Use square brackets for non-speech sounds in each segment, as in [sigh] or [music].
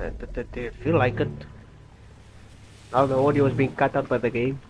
I feel like it. Now the audio is being cut out by the game.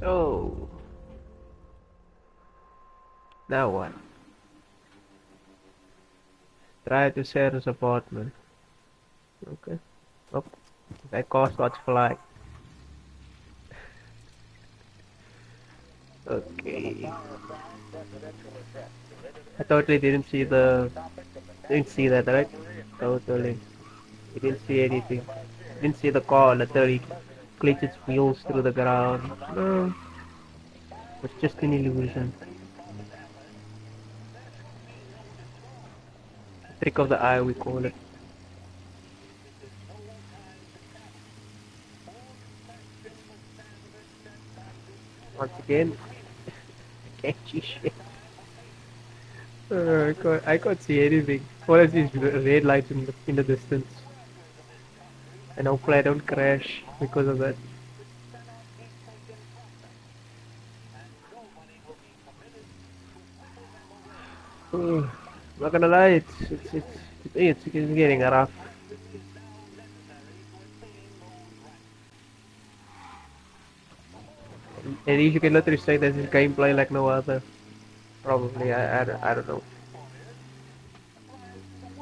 So now what? Try to share his apartment. Okay. Oh, that car starts flying. Okay. I totally didn't see the didn't see that right? Totally. You didn't see anything. Didn't see the car literally click its wheels through the ground. No. It's just an illusion. Trick of the eye we call it. Once again, [laughs] can't shit. Uh, I, can't, I can't see anything. All I see is red lights in the, in the distance. And hopefully I don't crash because of that. Uh, [sighs] not gonna lie, it's it's it's it's, it's getting rough. Least you can literally say this is gameplay like no other. Probably, I, I, don't- I don't know.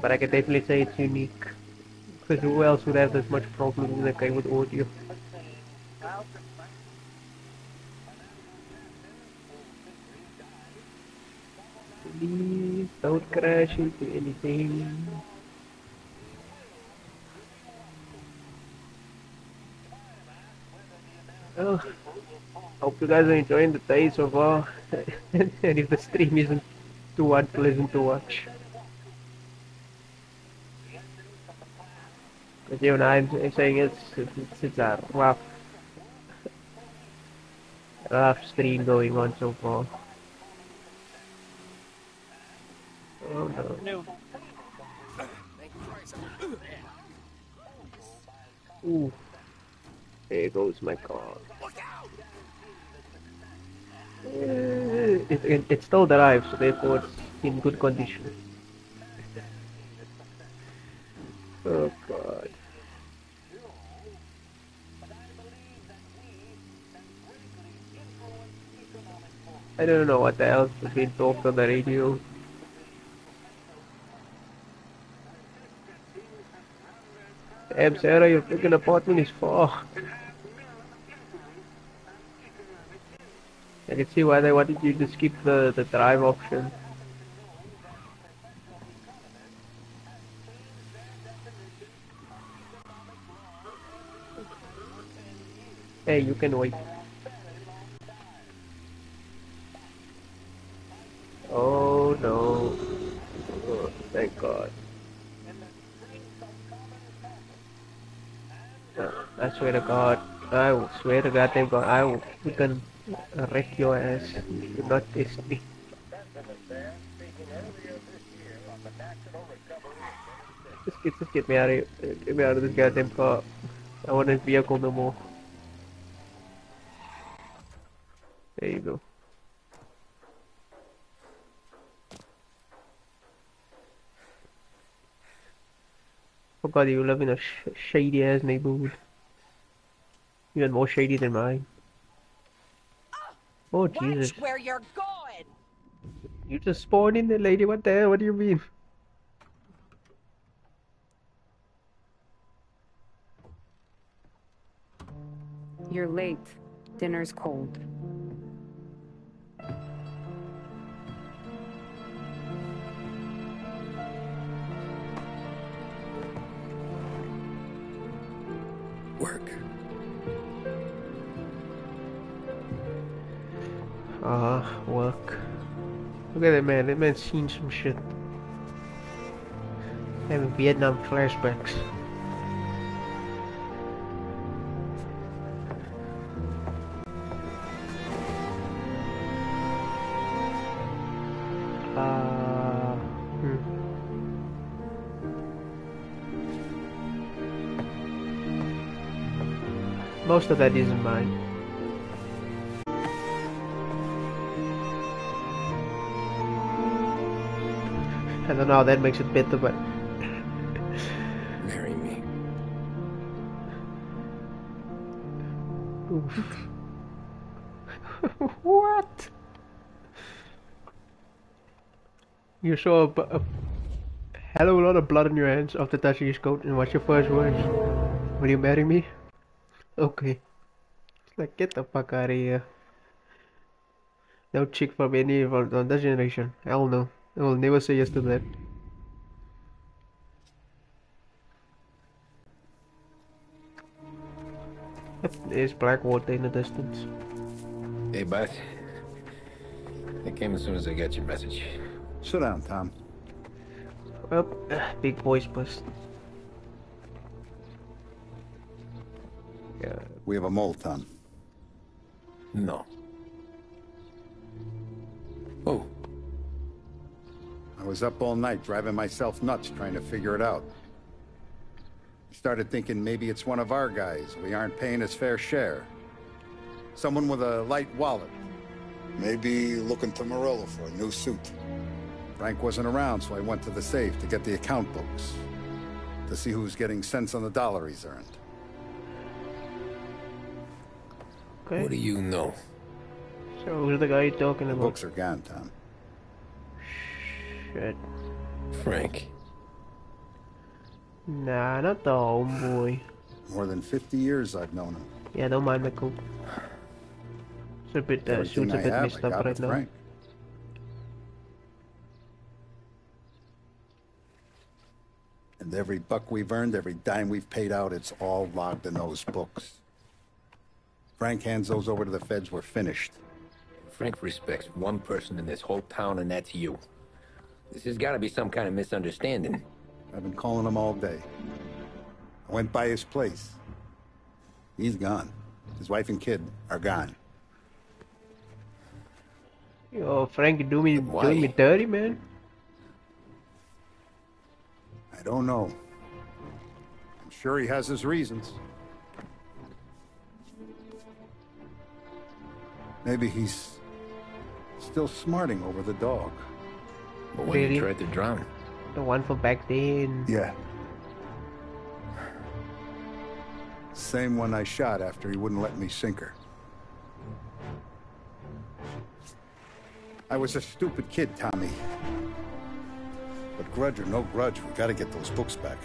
But I can definitely say it's unique. Because who else would have this much problem in a game with audio? Please don't crash into anything. Oh, hope you guys are enjoying the day so far. and if the stream isn't too unpleasant to watch. But you and I'm saying it's, it's, it's a rough, rough stream going on so far. Oh no. Ooh. There goes my car. Eh, It, it, it still so therefore it's in good condition. Oh god. I don't know what the hell is being talked on the radio. Damn, Sarah, your freaking apartment is far. I can see why they wanted you to skip the, the drive option. Hey, you can wait. Oh no. Oh, thank God. Uh, I swear to God, I will swear to goddamn God, I will freaking wreck ass. Do not me. Just get, just get me out of here. Get me out of this goddamn car. I want this vehicle no more. There you go. Oh god, you live in a sh shady ass neighborhood. Even more shady than mine. Oh Jesus. Watch where you're going. You just spawned in there, lady. What the hell? What do you mean? You're late. Dinner's cold. Work. Work. Look at that man. That man's seen some shit. Having Vietnam flashbacks. Uh, hmm. Most of that isn't mine. I don't know how that makes it better, but Marry me. [laughs] what? You saw a, bu- a hell of a lot of blood on your hands after touching his coat, and what's your first words? Will you marry me? Okay. It's like, get the fuck out of here. No chick from any of our of that generation. Hell no. I will never say yes to that. Yep, There's black water in the distance. Hey, bud. I came as soon as I got your message. Sit down, Tom. Well, [sighs] big voice bust. Yeah, We have a mole, Tom. No. Was up all night driving myself nuts trying to figure it out. I started thinking maybe it's one of our guys. We aren't paying his fair share. Someone with a light wallet. Maybe looking to Morello for a new suit. Frank wasn't around, so I went to the safe to get the account books. To see who's getting cents on the dollar he's earned. okay. what do you know? So who's the guy you're talking The about? books are gone, Tom. Shit. Frank. Nah, not the homeboy. More than 50 years I've known him. Yeah, don't mind my coat. It's a bit, uh, Everything suit's a I bit have, messed up right now. Frank. And every buck we've earned, every dime we've paid out, it's all logged in those books. Frank hands those over to the feds, we're finished. Frank respects one person in this whole town, and that's you. This has got to be some kind of misunderstanding. I've been calling him all day. I went by his place. He's gone. His wife and kid are gone. Yo, Frank, do me, Why? doing me dirty, man. I don't know. I'm sure he has his reasons. Maybe he's still smarting over the dog. But when Really? you tried to drown, The one from back then. Yeah. Same one I shot after he wouldn't let me sink her. I was a stupid kid, Tommy. But grudge or no grudge, we gotta get those books back.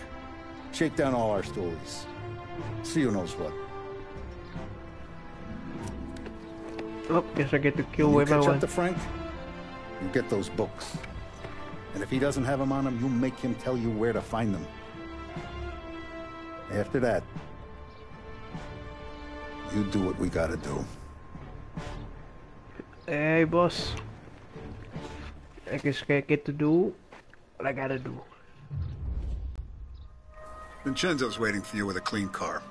Shake down all our stories. See who knows what. Oh, guess I get to kill When you whoever I catch up to Frank, you get those books. And if he doesn't have them on him, you make him tell you where to find them. After that, you do what we gotta do. Hey, boss. I guess I get to do what I gotta do. Vincenzo's waiting for you with a clean car.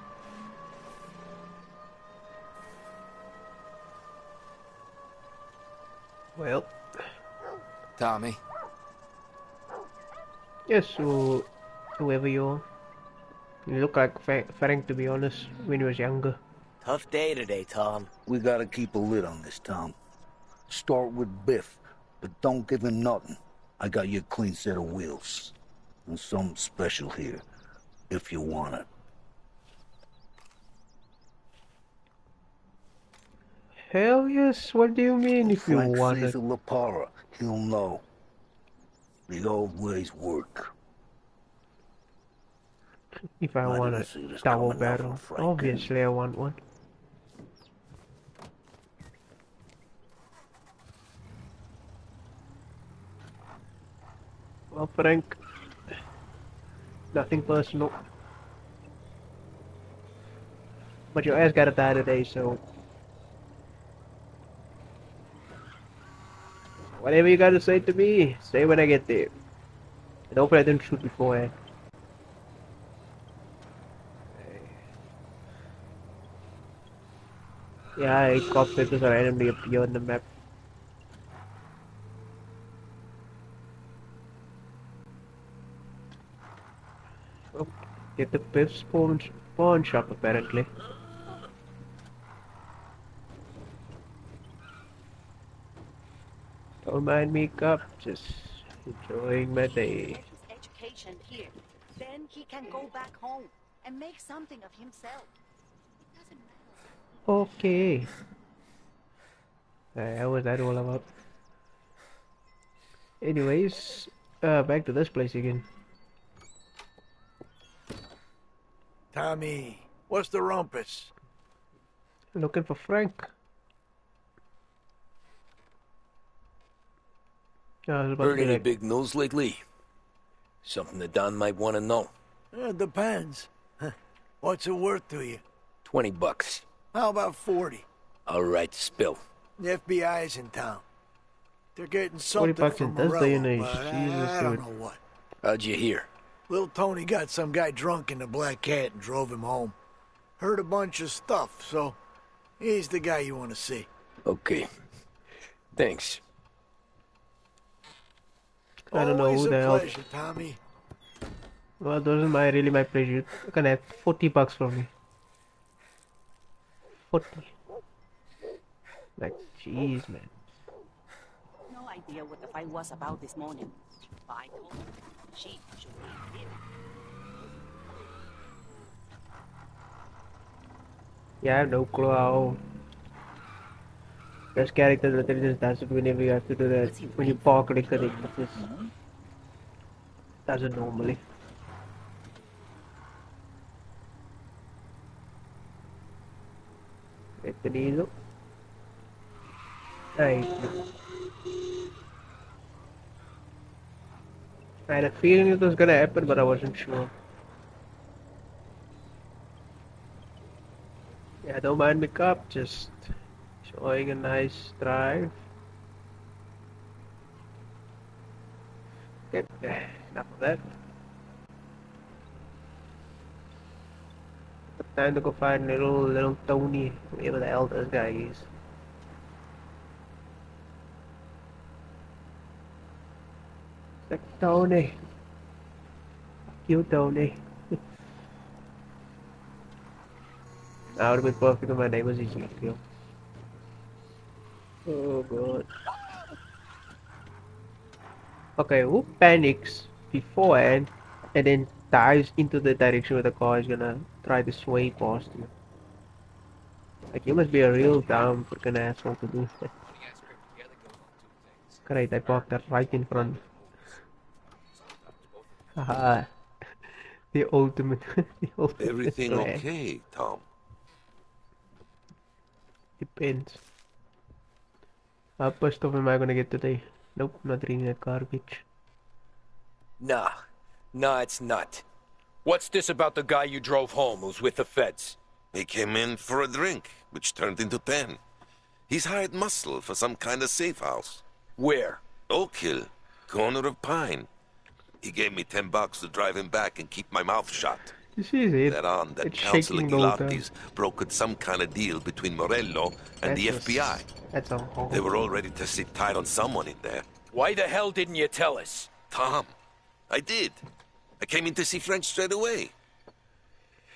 Well, Tommy, yes, so whoever you are. You look like Frank, to be honest, when he was younger. Tough day today, Tom. we gotta keep a lid on this, Tom. Start with Biff, but don't give him nothing. I got you a clean set of wheels. And something special here, if you want it. Hell yes, what do you mean if you Frank want sees it? a Lupara, he'll know. The old ways work. If I Why want a double barrel, obviously I want one. Well, Frank, nothing personal. But your ass gotta die today, so. Whatever you gotta say to me, say when I get there. And hopefully eh? I didn't shoot beforehand. Yeah, helicopters randomly appear on the map. Oh, get the Biff's pawn, pawn shop apparently. Don't mind me, cop. Just enjoying my day. His education here. Then he can go back home and make something of himself. It doesn't matter. Okay. Uh, what was that all about? Anyways, uh, back to this place again. Tommy, what's the rumpus? Looking for Frank. Yeah, I was about to Heard any like, big news lately? Something that Don might want to know. It depends. [laughs] What's it worth to you? Twenty bucks. How about 40? All right, spill. The FBI's in town. They're getting 40 something bucks from in this day and Morello, age. but eh, Jesus, I, I don't dude. know what. How'd you hear? Little Tony got some guy drunk in the Black Cat and drove him home. Heard a bunch of stuff, so he's the guy you want to see. Okay. Thanks. I don't know Always who a the hell. pleasure, Tommy. Well, those are my really my pleasure. You can have 40 bucks from me. 40. Like, jeez, man. No idea what the fight was about this morning. But I told her she should be here. Yeah, I have no clue how. There's characters that just does it whenever you have to do that. When you park liquor, it just does it normally. Detenido. Ahí. I had a feeling it was gonna happen, but I wasn't sure. Yeah, don't mind me, cop. Just nice drive. Okay, enough of that. Time to go find little little Tony, whoever the hell this guy is. It's like Tony. Fuck you, Tony. [laughs] I would have been perfect if my name was Ezekiel. Oh god. Okay, who panics beforehand and then dives into the direction where the car is gonna try to sway past you? Like, you must be a real dumb freaking asshole to do [laughs] that. Great, I parked that right in front. Haha. [laughs] the ultimate. [laughs] the ultimate Everything okay, Tom? Depends. Uh, How pissed off am I gonna get today? Nope, not drinking that garbage. Nah. Nah, it's not. What's this about the guy you drove home who's with the feds? He came in for a drink, which turned into ten. He's hired muscle for some kind of safe house. Where? Oak Hill, corner of Pine. He gave me ten bucks to drive him back and keep my mouth shut. This is it. That on that it's Council shaking the whole time. Colletti's brokered some kind of deal between Morello and the That's a- FBI. That's a whole. They were all ready to sit tight on someone in there. Why the hell didn't you tell us? Tom, I did. I came in to see Frank straight away.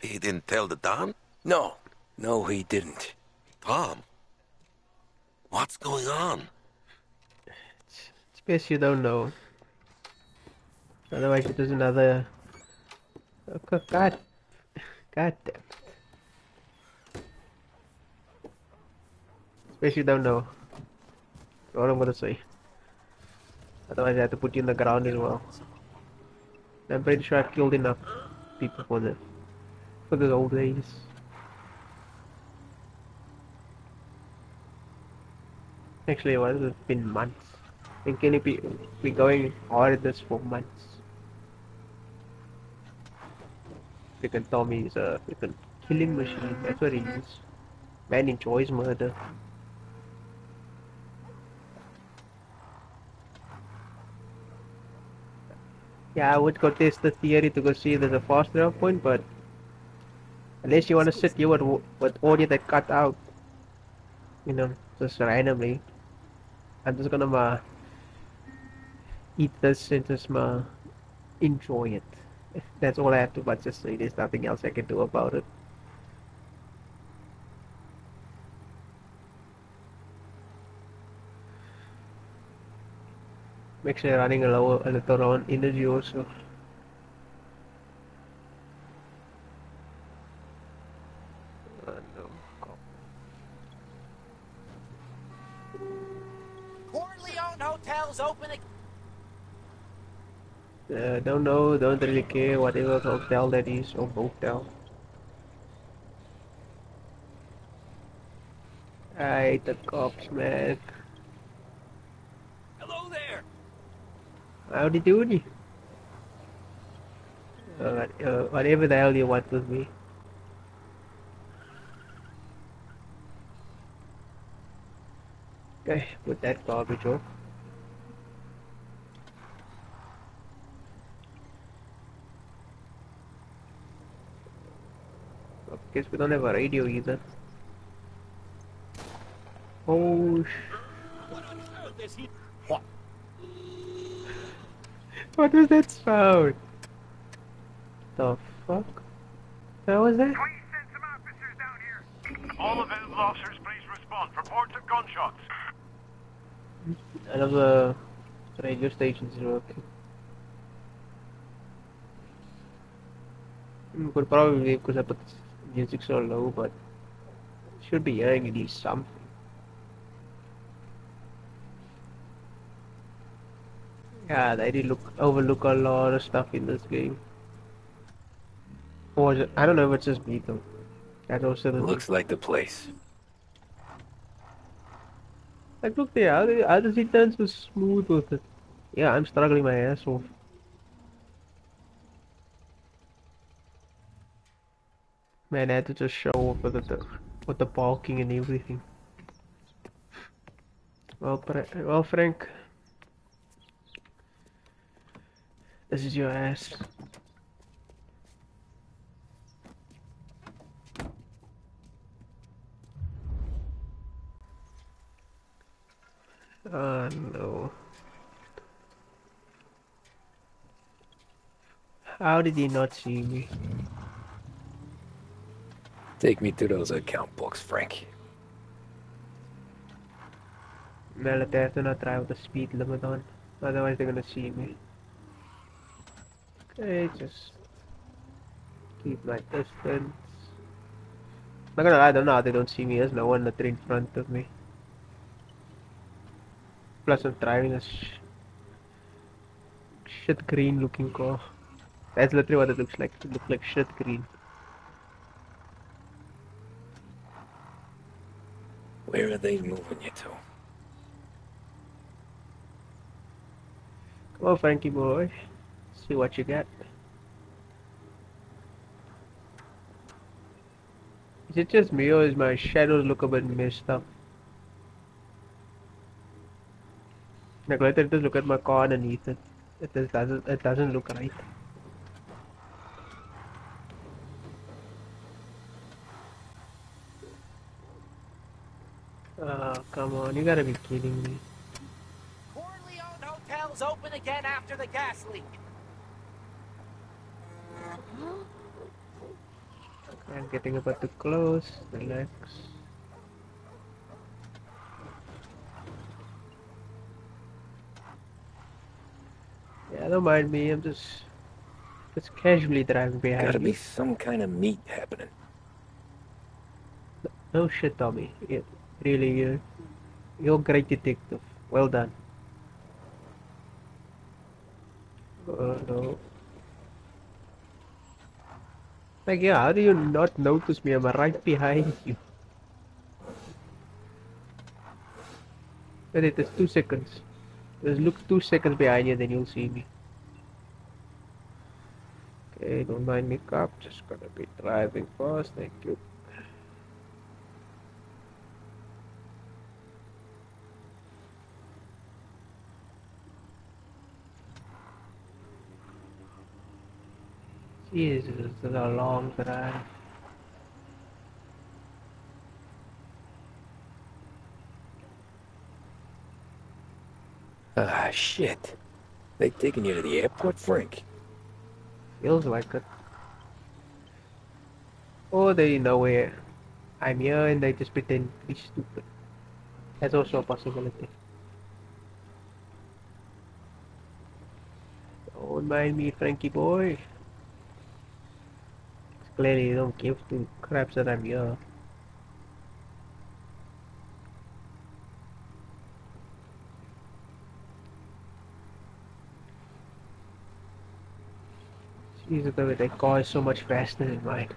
He didn't tell the Don? No. No, he didn't. Tom, what's going on? It's best you don't know. Otherwise, it is another. God, God, damn it. You don't. That's all I'm gonna say. Otherwise, I have to put you in the ground as well. I'm pretty sure I've killed enough people for the for the old days. Actually, what has been months? Think can it be be going hard this for months? Freaking Tommy is a freaking killing machine. That's what he is. Man enjoys murder. Yeah, I would go test the theory to go see if there's a fast travel point, but unless you want to sit here with with audio that cut out, you know, just randomly, I'm just gonna uh, eat this and just uh, enjoy it. [laughs] That's all I have to just say. There's nothing else I can do about it. Make sure you're running a, low, a little on energy also. Uh, no. Corleone Hotel's open again. Uh, don't know, don't really care, whatever hotel that is, or hotel. I hate the cops, man. Hello there. Howdy doody. Uh, uh, whatever the hell you want with me. Okay, put that garbage off. Guess we don't have a radio either. Oh sh... What was that sound? The fuck? What was that? All available officers, please respond. Reports of gunshots. The radio stations are working. Hmm, Could probably be because I put music so low, but should be hearing at least something. Yeah, they did look overlook a lot of stuff in this game. Or is it, I don't know if it's just me though. That's also the thing. Looks like the place. Like, look there, how, how does he turn so smooth with it? Yeah, I'm struggling my ass off. Man, I had to just show off with the, with the balking and everything. Well, well, Frank. This is your ass. Oh no. How did he not see me? Take me to those account books, Frank. Well, they have to not drive with the speed limit on. Otherwise, they're gonna see me. Okay, just keep my distance. Not gonna lie, I don't know how they don't see me. There's no one literally in front of me. Plus, I'm driving a sh shit green looking car. That's literally what it looks like. It looks like shit green. Where are they moving you to? Come on, Frankie boy. See what you got. Is it just me or is my shadows look a bit messed up? Like let just look at my car underneath it. It just doesn't it doesn't look right. Oh come on, you gotta be kidding me. Corleone Hotel's open again after the gas leak. I'm getting about to close. Relax. Yeah, don't mind me. I'm just just casually driving behind Gotta you. be some kind of meat happening. No shit, Tommy. Yeah, really, uh, you're a great detective. Well done. Oh no. Like, yeah, how do you not notice me? I'm right behind you. Wait, it is two seconds. Just look two seconds behind you, then you'll see me. Okay, don't mind me, cop. Just gonna be driving fast. Thank you. Jesus, this is a long drive. Ah, shit. They taking you to the airport, Frank? Feels like it. Or they know where I'm here and they just pretend to be stupid. That's also a possibility. Don't mind me, Frankie boy. Clearly, don't give two craps that I'm here. Jesus, the, the car is so much faster than mine.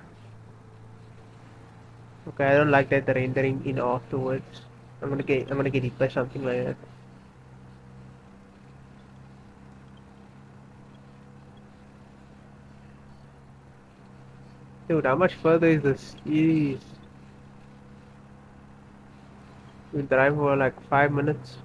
Okay, I don't like that the rendering in afterwards. I'm gonna get I'm gonna get hit by something like that. Dude, how much further is this? Jeez. We drive for like five minutes.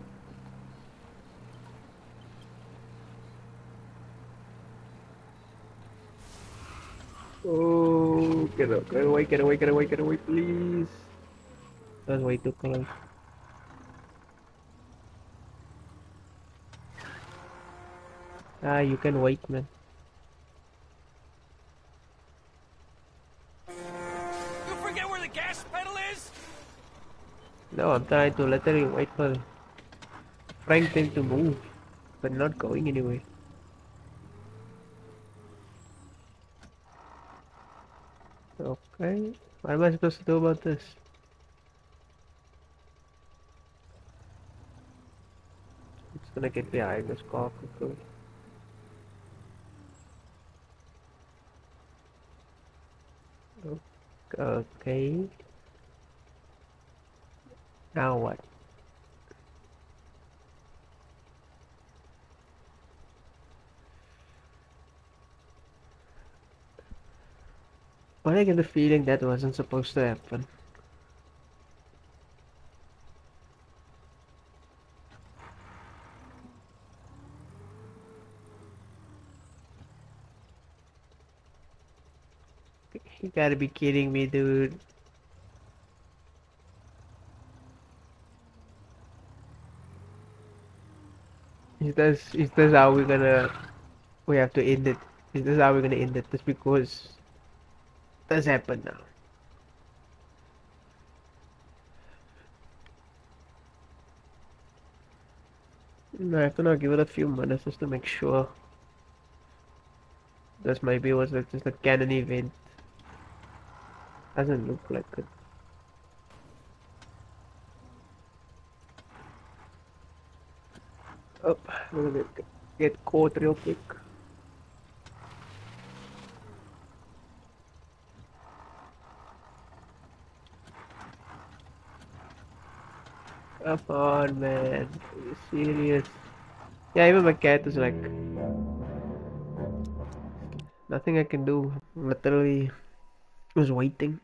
Oh, get, up, get away, get away, get away, get away, please. That's way too close. Ah, you can wait, man. No, I'm trying to literally wait for Franklin to move, but not going anywhere. Okay, what am I supposed to do about this? It's gonna get behind this car quickly. Okay. Now what? But I get the feeling that wasn't supposed to happen. You gotta be kidding me, dude. Is this is this how we're gonna we have to end it? Is this how we're gonna end it? Just because this happened now. No, I have to now give it a few minutes just to make sure. This maybe was like just a canon event. Doesn't look like it. Oh, get caught real quick. Come on, man. Are you serious? Yeah, even my cat is like... Nothing I can do. Literally was waiting.